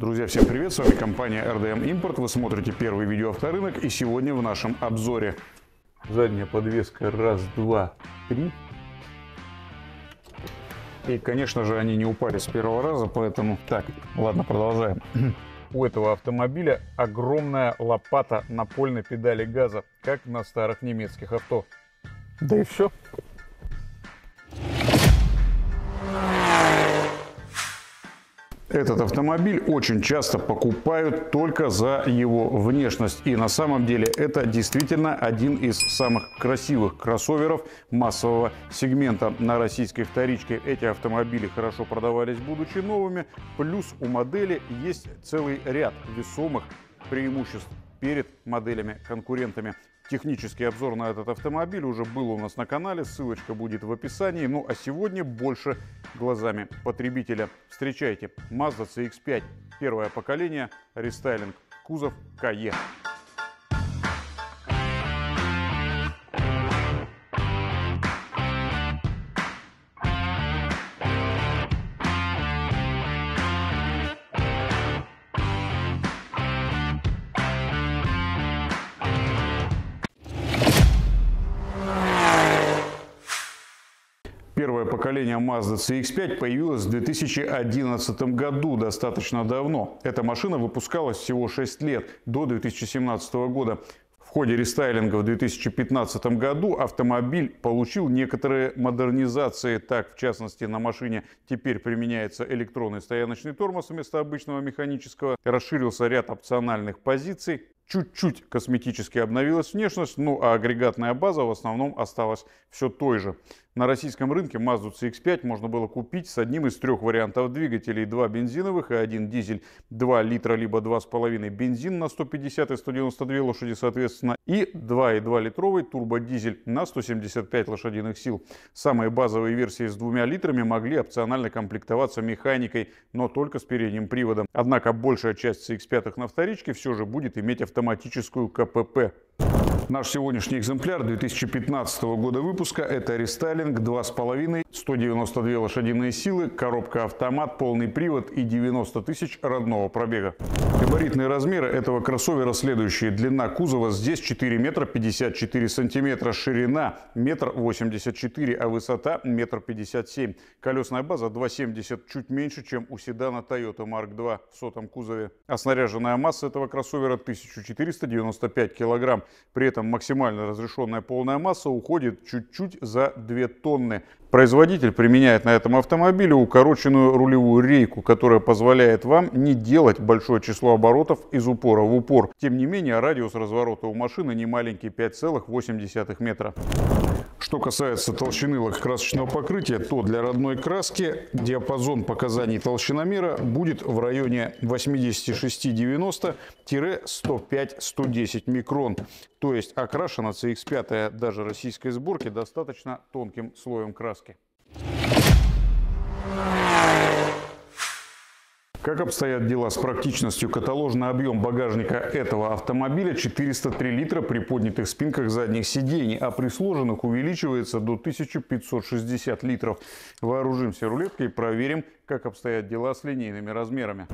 Друзья, всем привет! С вами компания RDM Import. Вы смотрите первый видео авторынок и сегодня в нашем обзоре. Задняя подвеска раз, два, три. И, конечно же, они не упали с первого раза, поэтому... Так, ладно, продолжаем. У этого автомобиля огромная лопата напольной педали газа, как на старых немецких авто. Да и все. Этот автомобиль очень часто покупают только за его внешность. И на самом деле это действительно один из самых красивых кроссоверов массового сегмента на российской вторичке. Эти автомобили хорошо продавались, будучи новыми. Плюс у модели есть целый ряд весомых преимуществ перед моделями-конкурентами. Технический обзор на этот автомобиль уже был у нас на канале, ссылочка будет в описании. Ну а сегодня больше глазами потребителя. Встречайте Mazda CX-5, первое поколение, рестайлинг, кузов КАЕ. Первое поколение Mazda CX-5 появилось в 2011 году, достаточно давно. Эта машина выпускалась всего 6 лет, до 2017 года. В ходе рестайлинга в 2015 году автомобиль получил некоторые модернизации. Так, в частности, на машине теперь применяется электронный стояночный тормоз вместо обычного механического. Расширился ряд опциональных позиций. Чуть-чуть косметически обновилась внешность, ну а агрегатная база в основном осталась все той же. На российском рынке Mazda CX-5 можно было купить с одним из трех вариантов двигателей. Два бензиновых и один дизель 2 литра либо 2,5 бензин на 150 и 192 лошади соответственно. И 2,2 литровый турбодизель на 175 лошадиных сил. Самые базовые версии с двумя литрами могли опционально комплектоваться механикой, но только с передним приводом. Однако большая часть CX-5 на вторичке все же будет иметь автоматическую КПП. Наш сегодняшний экземпляр 2015 года выпуска – это рестайлинг 2,5, 192 лошадиные силы, коробка автомат, полный привод и 90 тысяч родного пробега. Габаритные размеры этого кроссовера следующие. Длина кузова здесь 4 метра 54 сантиметра, ширина метр 84, а высота метр 57. Колесная база 2,70, чуть меньше, чем у седана Toyota Mark II в сотом кузове. А масса этого кроссовера 1495 килограмм. При этом максимально разрешенная полная масса уходит чуть-чуть за 2 тонны. Производитель применяет на этом автомобиле укороченную рулевую рейку, которая позволяет вам не делать большое число оборотов из упора в упор. Тем не менее, радиус разворота у машины не маленький 5,8 метра. Что касается толщины лакокрасочного покрытия, то для родной краски диапазон показаний толщиномера будет в районе 86-90-105-110 микрон. То есть окрашена CX-5 даже российской сборки достаточно тонким слоем краски. Как обстоят дела с практичностью? Каталожный объем багажника этого автомобиля 403 литра при поднятых спинках задних сидений, а при сложенных увеличивается до 1560 литров. Вооружимся рулеткой и проверим, как обстоят дела с линейными размерами.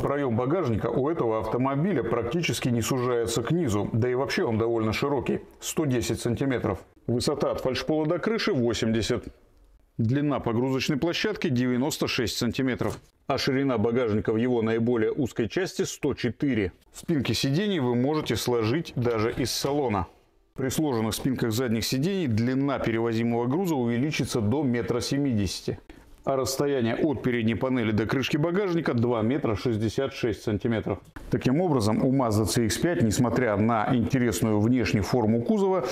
Проем багажника у этого автомобиля практически не сужается к низу, да и вообще он довольно широкий, 110 сантиметров. Высота от фальшпола до крыши 80 Длина погрузочной площадки 96 сантиметров, а ширина багажника в его наиболее узкой части 104. Спинки сидений вы можете сложить даже из салона. При сложенных спинках задних сидений длина перевозимого груза увеличится до 1,70 м, а расстояние от передней панели до крышки багажника 2 метра 66 сантиметров. Таким образом, у Mazda CX-5, несмотря на интересную внешнюю форму кузова,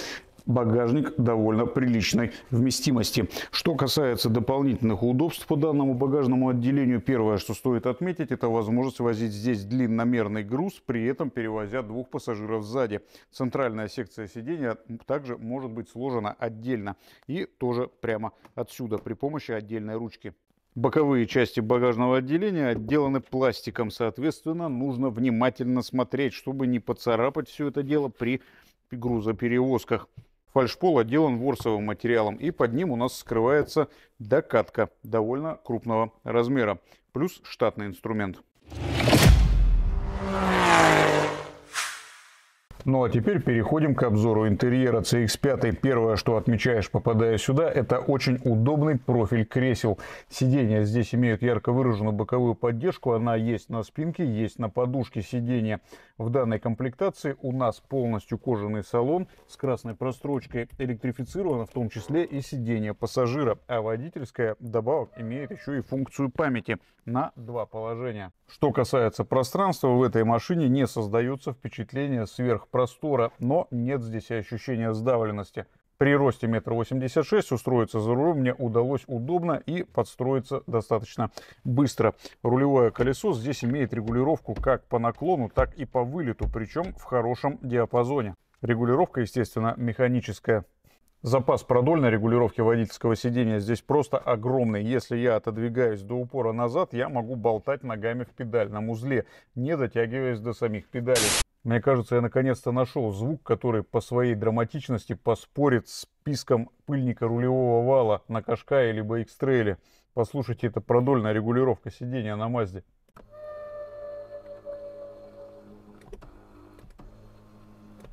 багажник довольно приличной вместимости. Что касается дополнительных удобств по данному багажному отделению, первое, что стоит отметить, это возможность возить здесь длинномерный груз, при этом перевозя двух пассажиров сзади. Центральная секция сидения также может быть сложена отдельно и тоже прямо отсюда при помощи отдельной ручки. Боковые части багажного отделения отделаны пластиком, соответственно, нужно внимательно смотреть, чтобы не поцарапать все это дело при грузоперевозках. Фальшпол отделан ворсовым материалом и под ним у нас скрывается докатка довольно крупного размера, плюс штатный инструмент. Ну а теперь переходим к обзору интерьера CX-5. Первое, что отмечаешь, попадая сюда, это очень удобный профиль кресел. Сиденья здесь имеют ярко выраженную боковую поддержку. Она есть на спинке, есть на подушке сиденья. В данной комплектации у нас полностью кожаный салон с красной прострочкой электрифицировано, в том числе и сиденье пассажира. А водительская добавок имеет еще и функцию памяти на два положения. Что касается пространства, в этой машине не создается впечатление сверхпростора, но нет здесь и ощущения сдавленности. При росте метр восемьдесят устроиться за рулем мне удалось удобно и подстроиться достаточно быстро. Рулевое колесо здесь имеет регулировку как по наклону, так и по вылету, причем в хорошем диапазоне. Регулировка, естественно, механическая. Запас продольной регулировки водительского сидения здесь просто огромный. Если я отодвигаюсь до упора назад, я могу болтать ногами в педальном узле, не дотягиваясь до самих педалей. Мне кажется, я наконец-то нашел звук, который по своей драматичности поспорит с писком пыльника рулевого вала на Кашкае либо X-Trail. Послушайте, это продольная регулировка сидения на Мазде.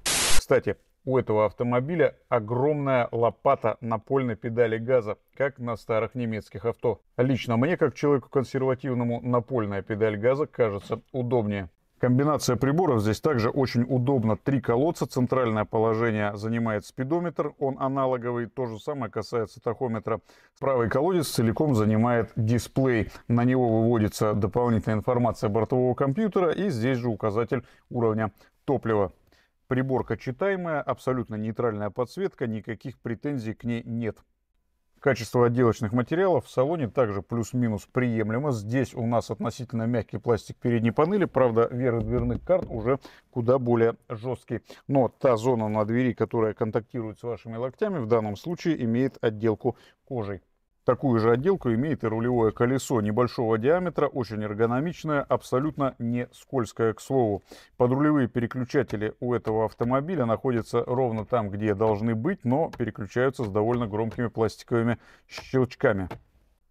Кстати, у этого автомобиля огромная лопата напольной педали газа, как на старых немецких авто. Лично мне, как человеку консервативному, напольная педаль газа кажется удобнее. Комбинация приборов здесь также очень удобно. Три колодца, центральное положение занимает спидометр, он аналоговый. То же самое касается тахометра. Правый колодец целиком занимает дисплей. На него выводится дополнительная информация бортового компьютера и здесь же указатель уровня топлива. Приборка читаемая, абсолютно нейтральная подсветка, никаких претензий к ней нет. Качество отделочных материалов в салоне также плюс-минус приемлемо. Здесь у нас относительно мягкий пластик передней панели, правда веры дверных карт уже куда более жесткий. Но та зона на двери, которая контактирует с вашими локтями, в данном случае имеет отделку кожей. Такую же отделку имеет и рулевое колесо небольшого диаметра, очень эргономичное, абсолютно не скользкое к слову. Подрулевые переключатели у этого автомобиля находятся ровно там, где должны быть, но переключаются с довольно громкими пластиковыми щелчками.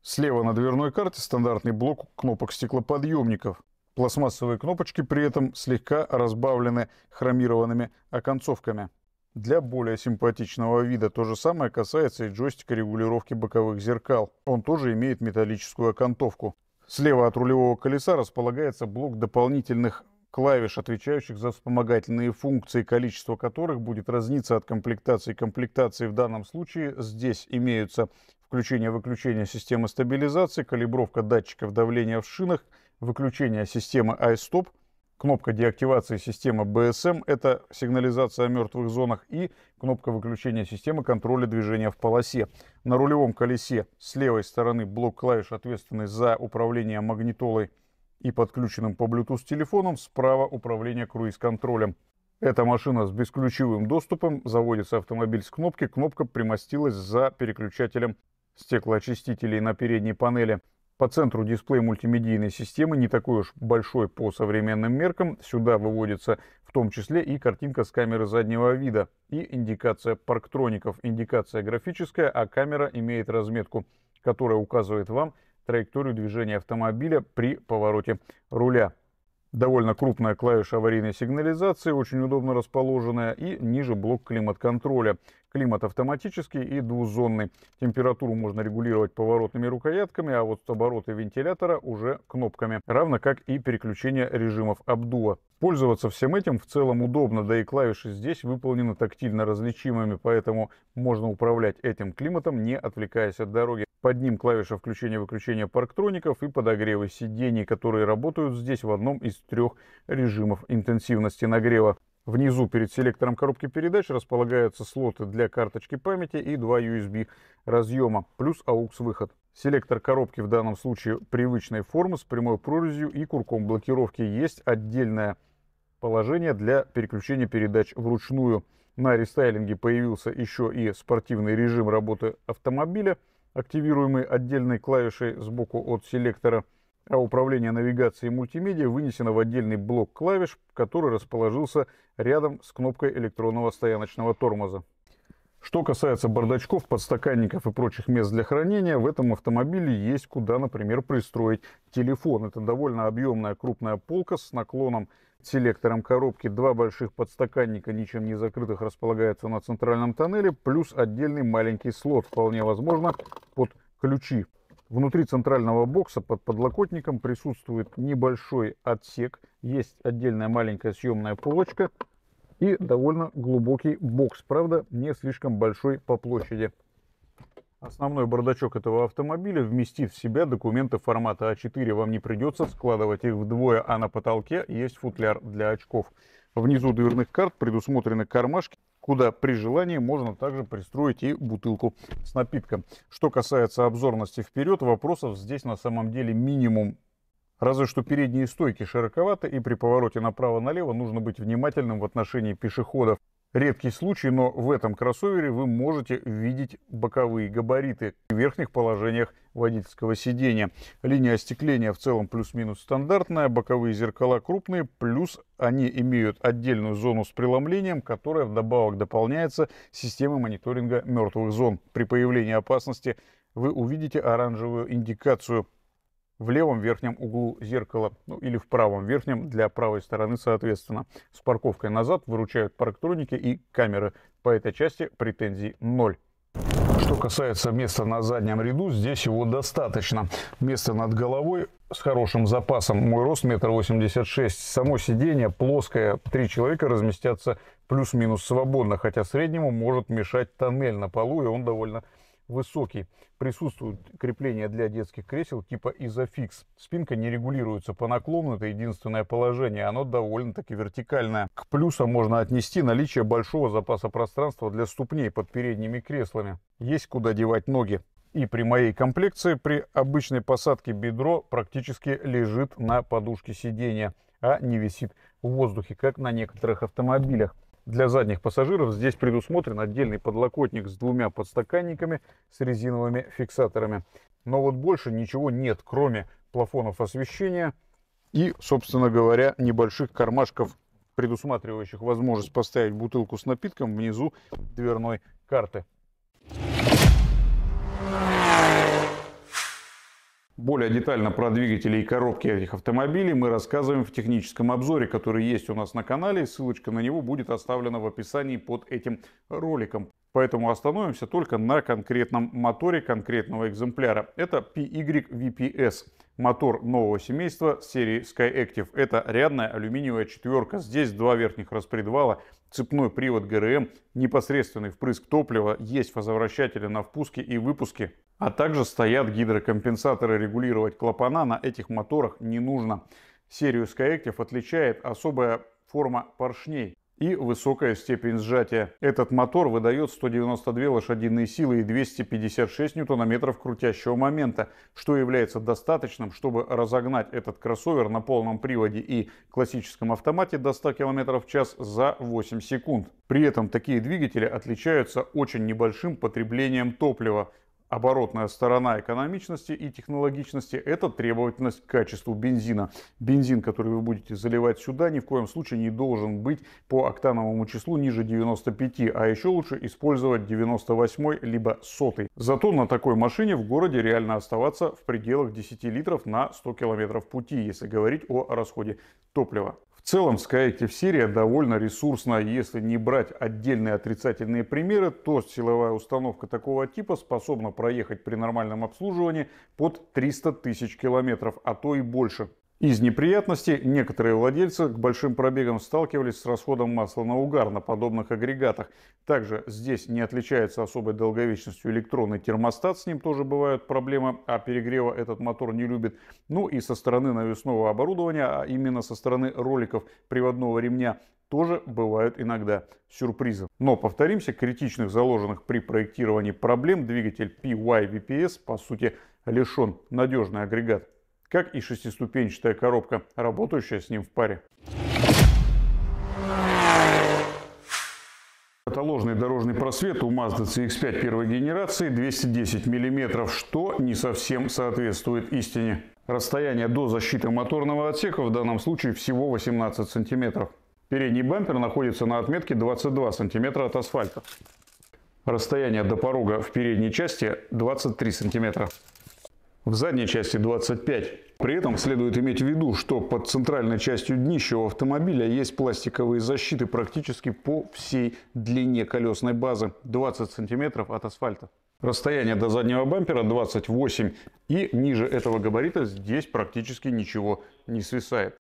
Слева на дверной карте стандартный блок кнопок стеклоподъемников. Пластмассовые кнопочки при этом слегка разбавлены хромированными оконцовками для более симпатичного вида. То же самое касается и джойстика регулировки боковых зеркал. Он тоже имеет металлическую окантовку. Слева от рулевого колеса располагается блок дополнительных клавиш, отвечающих за вспомогательные функции, количество которых будет разниться от комплектации. Комплектации в данном случае здесь имеются включение-выключение системы стабилизации, калибровка датчиков давления в шинах, выключение системы iStop – кнопка деактивации системы BSM – это сигнализация о мертвых зонах, и кнопка выключения системы контроля движения в полосе. На рулевом колесе с левой стороны блок клавиш, ответственный за управление магнитолой и подключенным по Bluetooth телефоном, справа управление круиз-контролем. Эта машина с бесключевым доступом, заводится автомобиль с кнопки, кнопка примостилась за переключателем стеклоочистителей на передней панели. По центру дисплей мультимедийной системы не такой уж большой по современным меркам. Сюда выводится в том числе и картинка с камеры заднего вида и индикация парктроников. Индикация графическая, а камера имеет разметку, которая указывает вам траекторию движения автомобиля при повороте руля. Довольно крупная клавиша аварийной сигнализации, очень удобно расположенная, и ниже блок климат-контроля. Климат автоматический и двузонный. Температуру можно регулировать поворотными рукоятками, а вот обороты вентилятора уже кнопками, равно как и переключение режимов обдува. Пользоваться всем этим в целом удобно, да и клавиши здесь выполнены тактильно различимыми, поэтому можно управлять этим климатом, не отвлекаясь от дороги. Под ним клавиша включения-выключения парктроников и подогрева сидений, которые работают здесь в одном из трех режимов интенсивности нагрева. Внизу перед селектором коробки передач располагаются слоты для карточки памяти и два USB разъема, плюс AUX выход. Селектор коробки в данном случае привычной формы с прямой прорезью и курком блокировки. Есть отдельное положение для переключения передач вручную. На рестайлинге появился еще и спортивный режим работы автомобиля, активируемый отдельной клавишей сбоку от селектора – а управление навигацией и мультимедиа вынесено в отдельный блок клавиш, который расположился рядом с кнопкой электронного стояночного тормоза. Что касается бардачков, подстаканников и прочих мест для хранения, в этом автомобиле есть куда, например, пристроить телефон. Это довольно объемная крупная полка с наклоном селектором коробки. Два больших подстаканника, ничем не закрытых, располагаются на центральном тоннеле, плюс отдельный маленький слот, вполне возможно, под ключи. Внутри центрального бокса под подлокотником присутствует небольшой отсек, есть отдельная маленькая съемная полочка и довольно глубокий бокс, правда не слишком большой по площади. Основной бардачок этого автомобиля вместит в себя документы формата А4. Вам не придется складывать их вдвое, а на потолке есть футляр для очков. Внизу дверных карт предусмотрены кармашки, куда при желании можно также пристроить и бутылку с напитком. Что касается обзорности вперед, вопросов здесь на самом деле минимум. Разве что передние стойки широковаты и при повороте направо-налево нужно быть внимательным в отношении пешеходов редкий случай, но в этом кроссовере вы можете видеть боковые габариты в верхних положениях водительского сидения. Линия остекления в целом плюс-минус стандартная, боковые зеркала крупные, плюс они имеют отдельную зону с преломлением, которая вдобавок дополняется системой мониторинга мертвых зон. При появлении опасности вы увидите оранжевую индикацию в левом верхнем углу зеркала, ну или в правом верхнем для правой стороны соответственно. С парковкой назад выручают парктроники и камеры. По этой части претензий ноль. Что касается места на заднем ряду, здесь его достаточно. Место над головой с хорошим запасом. Мой рост метр восемьдесят шесть. Само сиденье плоское. Три человека разместятся плюс-минус свободно, хотя среднему может мешать тоннель на полу, и он довольно высокий. Присутствуют крепления для детских кресел типа изофикс. Спинка не регулируется по наклону, это единственное положение, оно довольно-таки вертикальное. К плюсам можно отнести наличие большого запаса пространства для ступней под передними креслами. Есть куда девать ноги. И при моей комплекции при обычной посадке бедро практически лежит на подушке сидения, а не висит в воздухе, как на некоторых автомобилях. Для задних пассажиров здесь предусмотрен отдельный подлокотник с двумя подстаканниками с резиновыми фиксаторами. Но вот больше ничего нет, кроме плафонов освещения и, собственно говоря, небольших кармашков, предусматривающих возможность поставить бутылку с напитком внизу дверной карты. Более детально про двигатели и коробки этих автомобилей мы рассказываем в техническом обзоре, который есть у нас на канале. Ссылочка на него будет оставлена в описании под этим роликом. Поэтому остановимся только на конкретном моторе конкретного экземпляра. Это PY-VPS. Мотор нового семейства серии SkyActiv. Это рядная алюминиевая четверка. Здесь два верхних распредвала, цепной привод ГРМ, непосредственный впрыск топлива, есть фазовращатели на впуске и выпуске. А также стоят гидрокомпенсаторы, регулировать клапана на этих моторах не нужно. Серию Skyactiv отличает особая форма поршней и высокая степень сжатия. Этот мотор выдает 192 лошадиные силы и 256 ньютонометров крутящего момента, что является достаточным, чтобы разогнать этот кроссовер на полном приводе и классическом автомате до 100 км в час за 8 секунд. При этом такие двигатели отличаются очень небольшим потреблением топлива Оборотная сторона экономичности и технологичности – это требовательность к качеству бензина. Бензин, который вы будете заливать сюда, ни в коем случае не должен быть по октановому числу ниже 95, а еще лучше использовать 98 либо 100. Зато на такой машине в городе реально оставаться в пределах 10 литров на 100 километров пути, если говорить о расходе топлива. В целом Skyactiv серия довольно ресурсная. Если не брать отдельные отрицательные примеры, то силовая установка такого типа способна проехать при нормальном обслуживании под 300 тысяч километров, а то и больше. Из неприятностей некоторые владельцы к большим пробегам сталкивались с расходом масла на угар на подобных агрегатах. Также здесь не отличается особой долговечностью электронный термостат, с ним тоже бывают проблемы, а перегрева этот мотор не любит. Ну и со стороны навесного оборудования, а именно со стороны роликов приводного ремня, тоже бывают иногда сюрпризы. Но повторимся, критичных заложенных при проектировании проблем двигатель PY-VPS по сути лишен надежный агрегат как и шестиступенчатая коробка, работающая с ним в паре. Каталожный дорожный просвет у Mazda CX-5 первой генерации 210 мм, что не совсем соответствует истине. Расстояние до защиты моторного отсека в данном случае всего 18 см. Передний бампер находится на отметке 22 см от асфальта. Расстояние до порога в передней части 23 сантиметра. В задней части 25. При этом следует иметь в виду, что под центральной частью днища у автомобиля есть пластиковые защиты практически по всей длине колесной базы 20 сантиметров от асфальта. Расстояние до заднего бампера 28 и ниже этого габарита здесь практически ничего не свисает.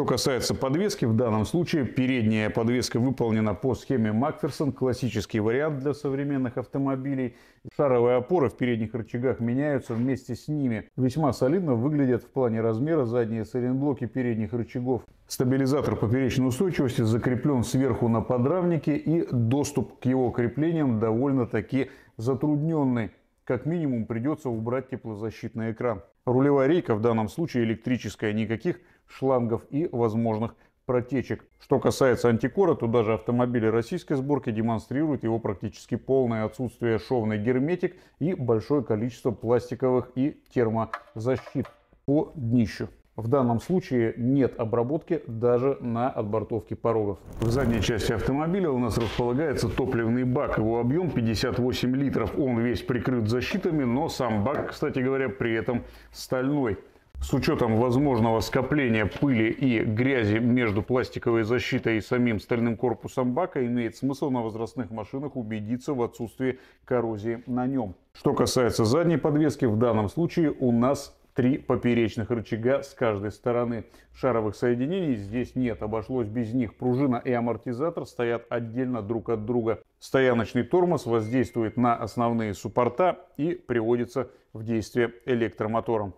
Что касается подвески, в данном случае передняя подвеска выполнена по схеме Макферсон, классический вариант для современных автомобилей. Шаровые опоры в передних рычагах меняются вместе с ними. Весьма солидно выглядят в плане размера задние сайлентблоки передних рычагов. Стабилизатор поперечной устойчивости закреплен сверху на подрамнике и доступ к его креплениям довольно-таки затрудненный как минимум придется убрать теплозащитный экран. Рулевая рейка в данном случае электрическая, никаких шлангов и возможных протечек. Что касается антикора, то даже автомобили российской сборки демонстрируют его практически полное отсутствие шовной герметик и большое количество пластиковых и термозащит по днищу. В данном случае нет обработки даже на отбортовке порогов. В задней части автомобиля у нас располагается топливный бак. Его объем 58 литров. Он весь прикрыт защитами, но сам бак, кстати говоря, при этом стальной. С учетом возможного скопления пыли и грязи между пластиковой защитой и самим стальным корпусом бака, имеет смысл на возрастных машинах убедиться в отсутствии коррозии на нем. Что касается задней подвески, в данном случае у нас три поперечных рычага с каждой стороны. Шаровых соединений здесь нет, обошлось без них. Пружина и амортизатор стоят отдельно друг от друга. Стояночный тормоз воздействует на основные суппорта и приводится в действие электромотором.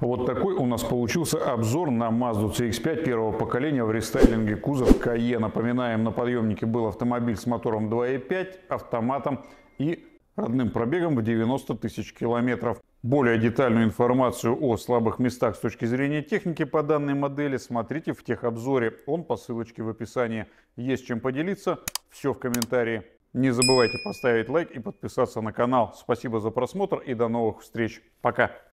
Вот такой у нас получился обзор на Mazda CX-5 первого поколения в рестайлинге кузов Cayenne. Напоминаем, на подъемнике был автомобиль с мотором 2.5, автоматом и родным пробегом в 90 тысяч километров. Более детальную информацию о слабых местах с точки зрения техники по данной модели смотрите в техобзоре. Он по ссылочке в описании. Есть чем поделиться, все в комментарии. Не забывайте поставить лайк и подписаться на канал. Спасибо за просмотр и до новых встреч. Пока!